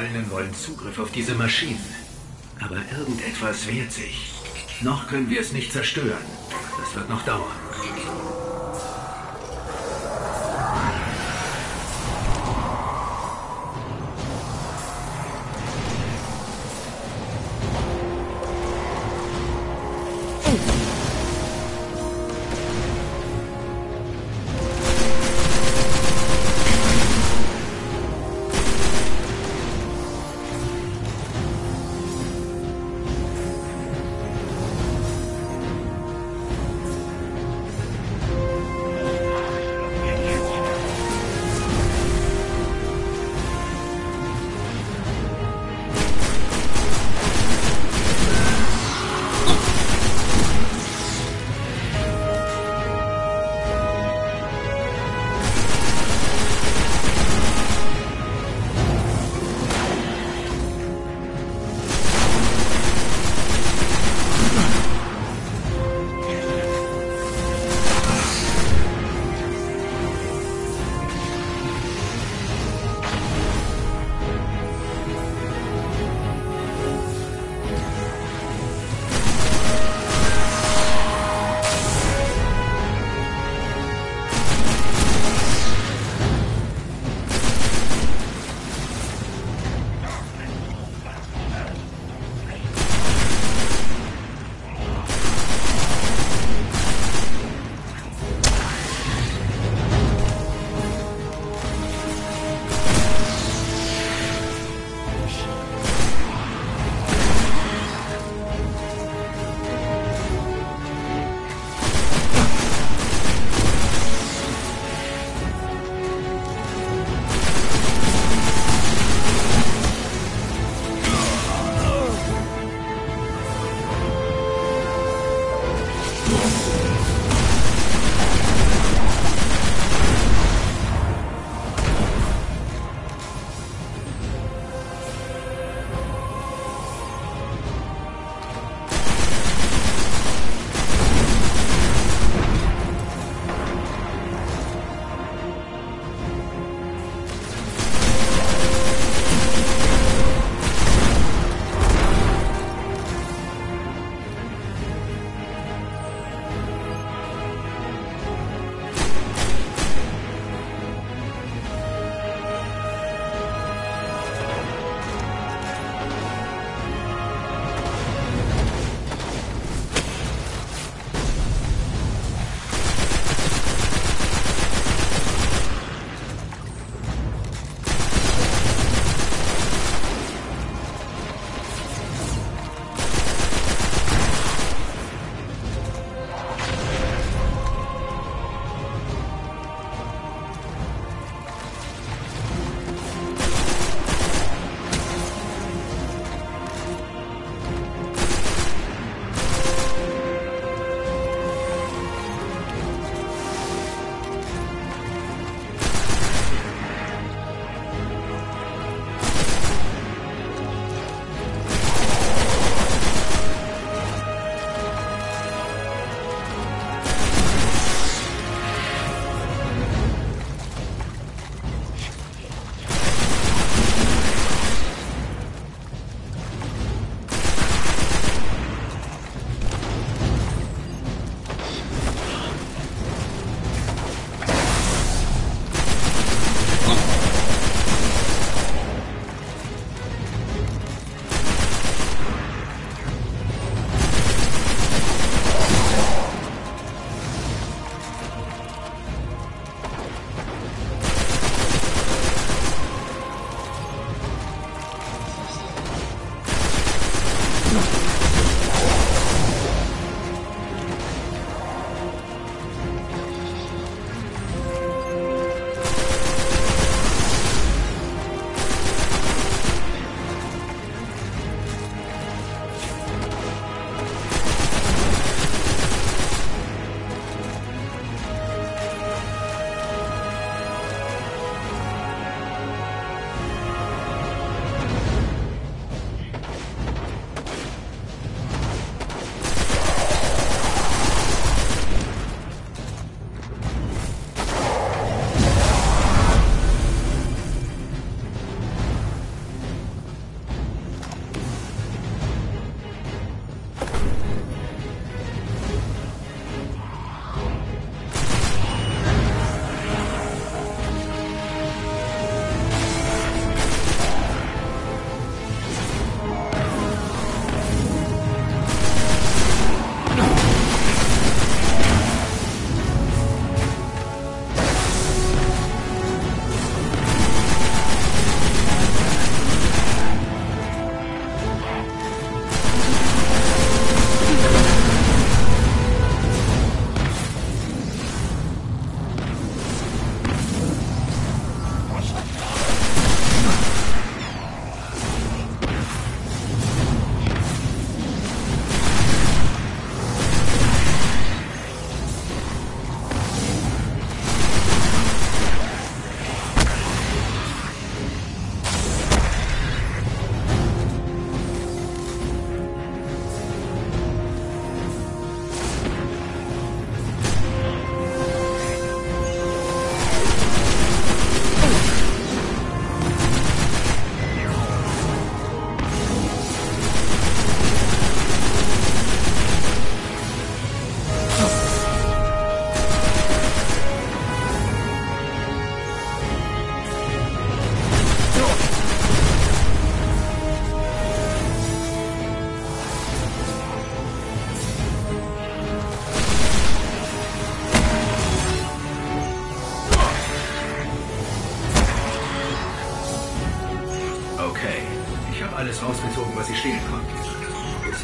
Überfallenen wollen Zugriff auf diese Maschinen. Aber irgendetwas wehrt sich. Noch können wir es nicht zerstören. Das wird noch dauern.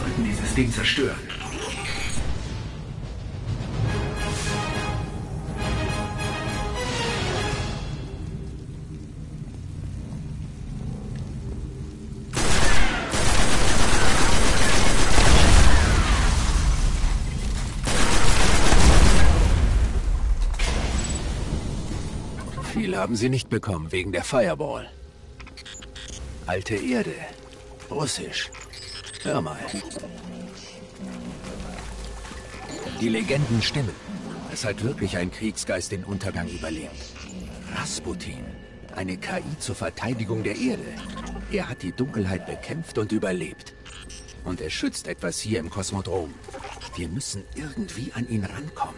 Sollten dieses Ding zerstören. Viel haben sie nicht bekommen wegen der Fireball. Alte Erde. Russisch. Hör mal. Die Legenden stimmen. Es hat wirklich ein Kriegsgeist den Untergang überlebt. Rasputin. Eine KI zur Verteidigung der Erde. Er hat die Dunkelheit bekämpft und überlebt. Und er schützt etwas hier im Kosmodrom. Wir müssen irgendwie an ihn rankommen.